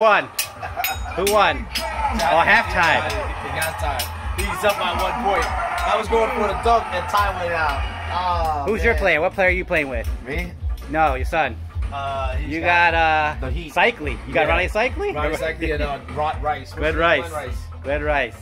won? Who won? Oh, halftime. He's up by one point. I was going for the dunk and time went out. Oh, Who's your player? What player are you playing with? Me? No, your son. Uh, You got uh the Heat. Seikaly. You got Rony Seikaly? Rony Seikaly and uh, Rice. Red Rice. Red Rice. Red Rice.